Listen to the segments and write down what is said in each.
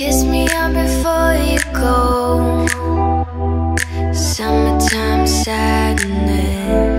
Kiss me up before you go. Summertime sadness.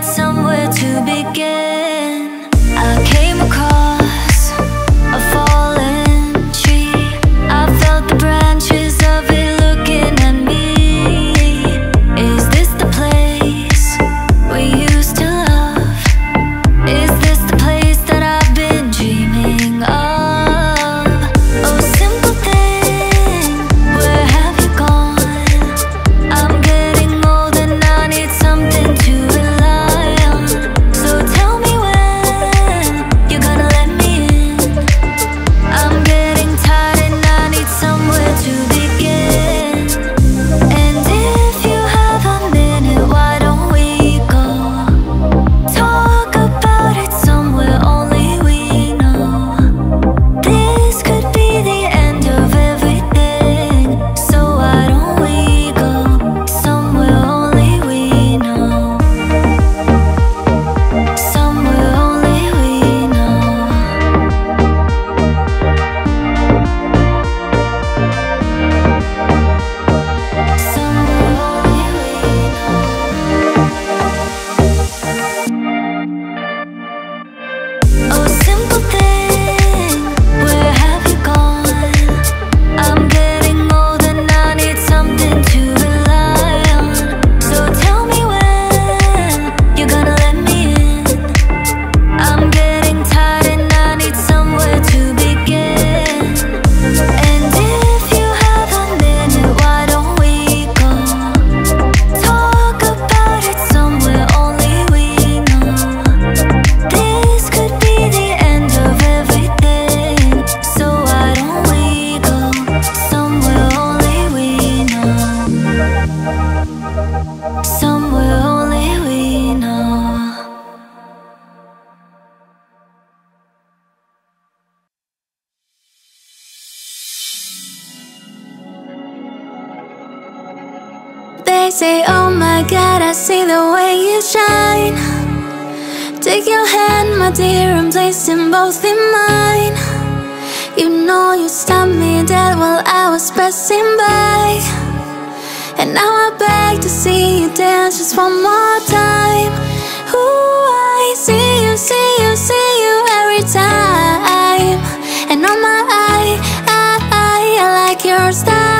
Tell me say, Oh my God, I see the way you shine. Take your hand, my dear, and place them both in mine. You know you stopped me dead while I was passing by. And now I beg to see you dance just one more time. Ooh, I see you, see you, see you every time. And on my eye, I, I, I like your style.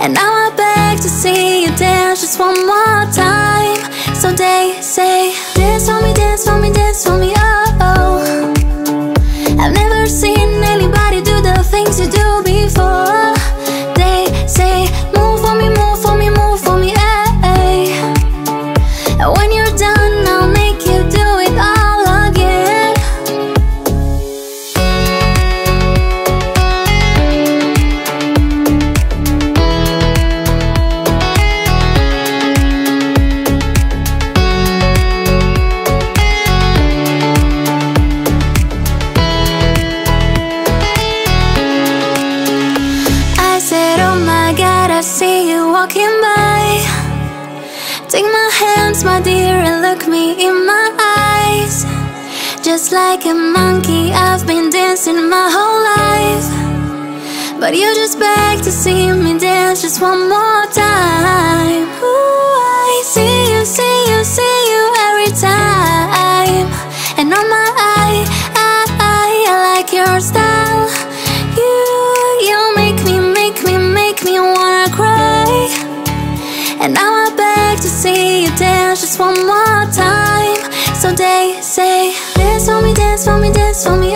And now I beg to see you dance just one more time. So they say, dance for me, dance for me, dance for me, oh. oh. I've never seen like a monkey, I've been dancing my whole life. But you just beg to see me dance just one more time. Ooh, I see you, see you, see you every time. And on my eye, I, I, I like your style. You, you make me, make me, make me wanna cry. And now I beg to see you dance just one more time. So they say, dance for me, dance for me,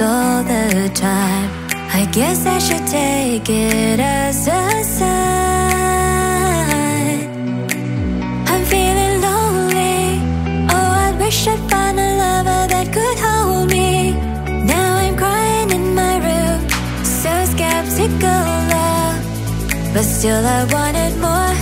all the time. I guess I should take it as a sign. I'm feeling lonely. Oh, I wish I'd find a lover that could hold me. Now I'm crying in my room. So skeptical love. But still I wanted more.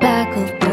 Back of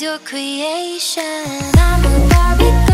your creation. I'm a Barbie.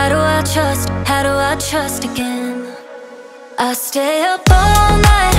How do I trust, how do I trust again? I stay up all night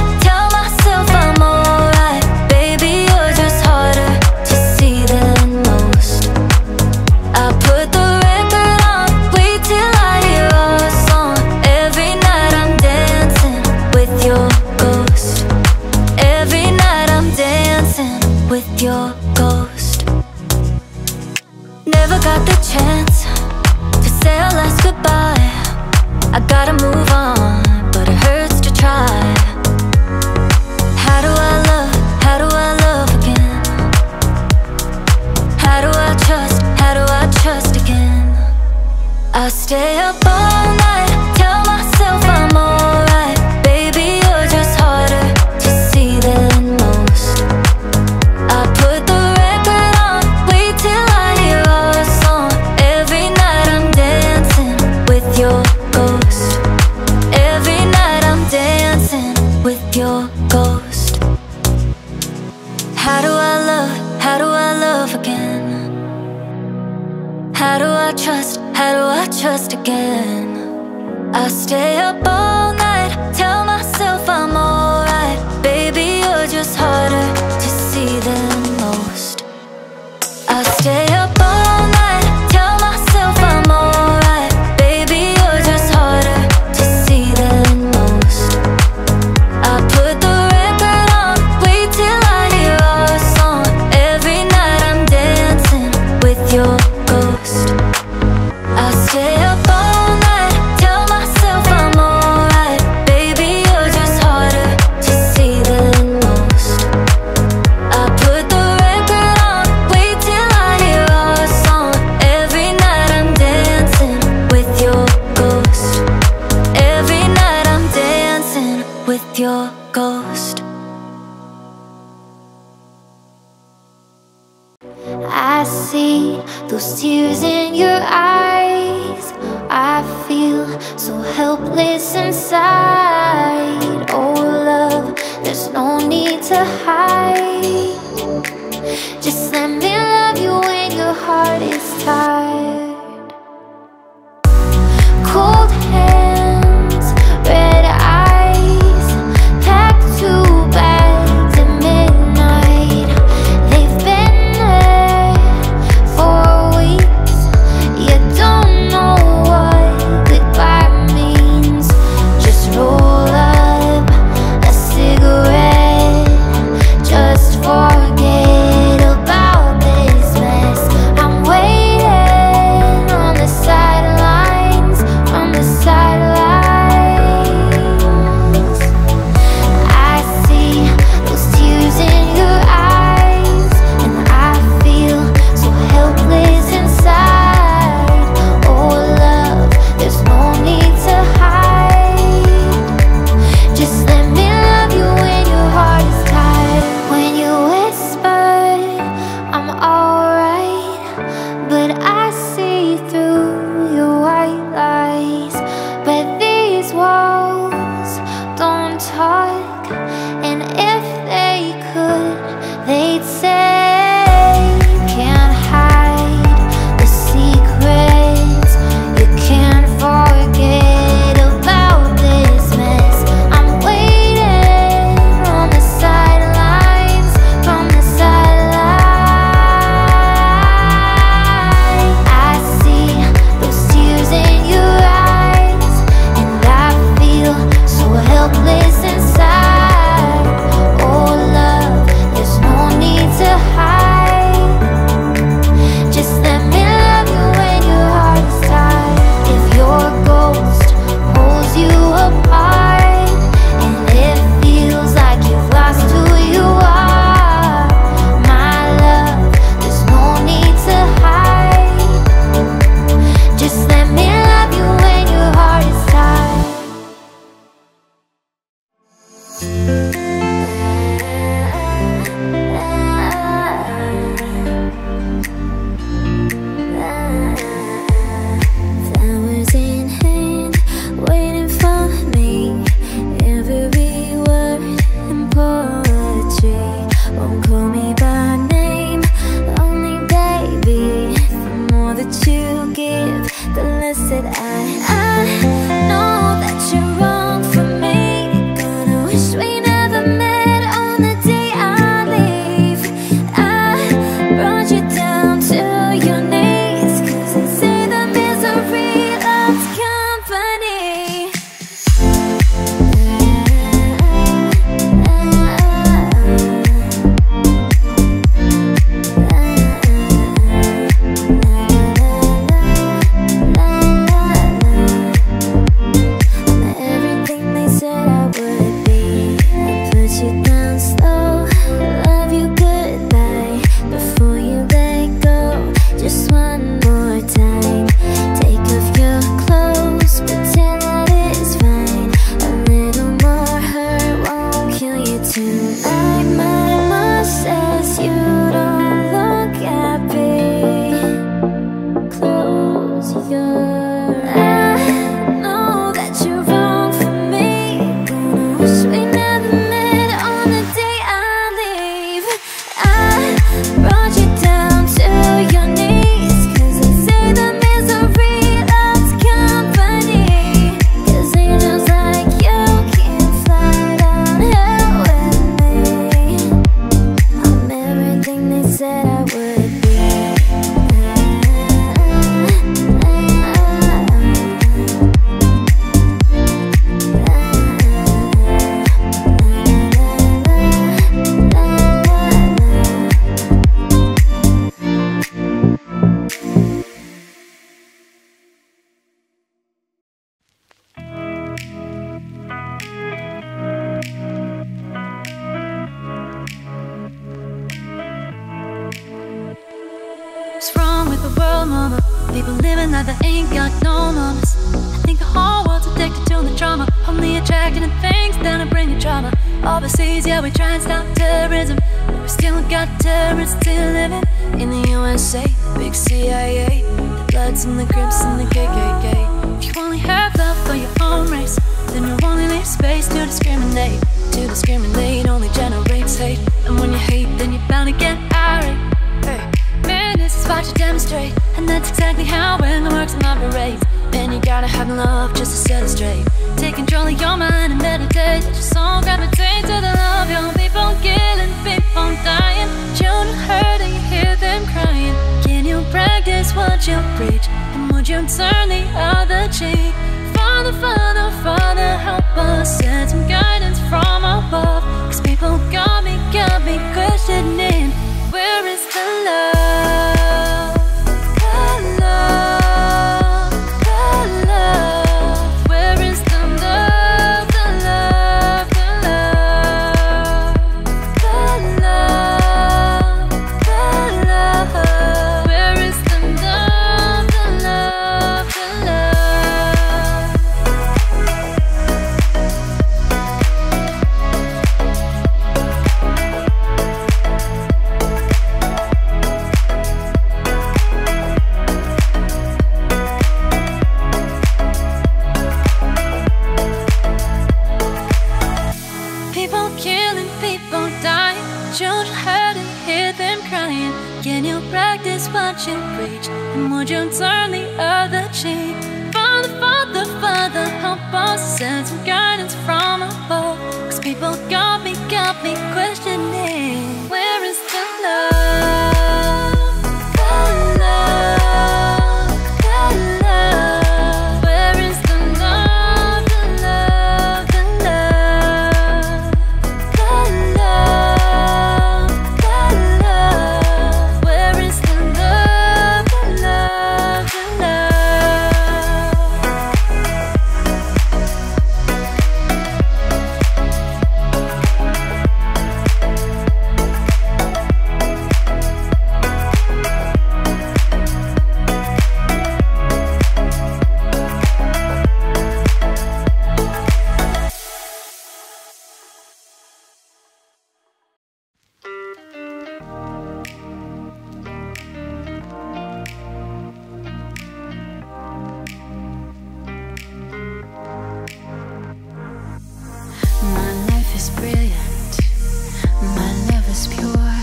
my love is pure.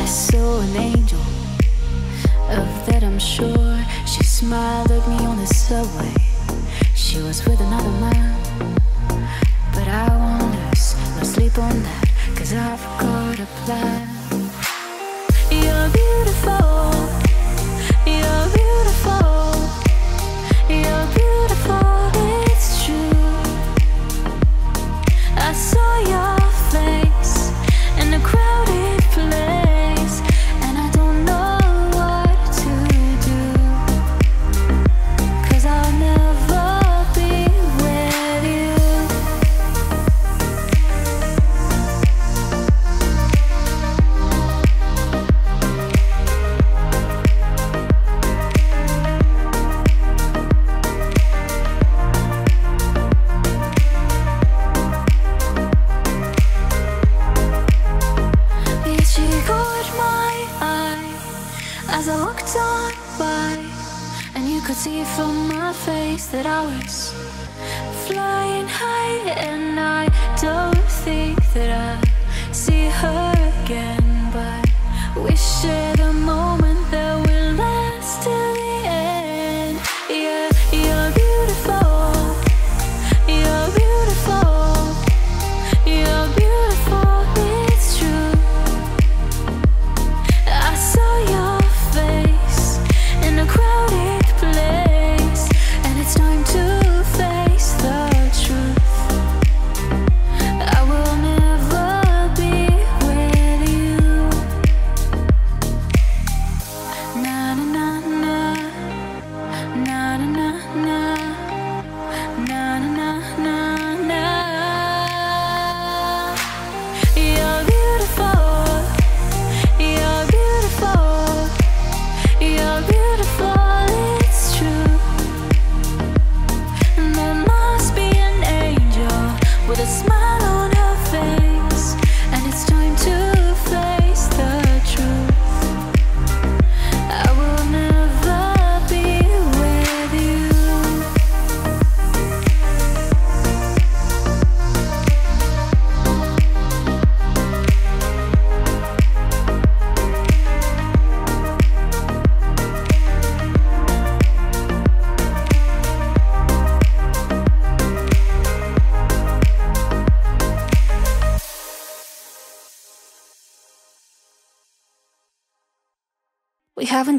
I saw an angel, of that I'm sure. She smiled at me on the subway. She was with another man, but I won't lose sleep on that, cause I've got a plan. You're beautiful.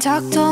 talk to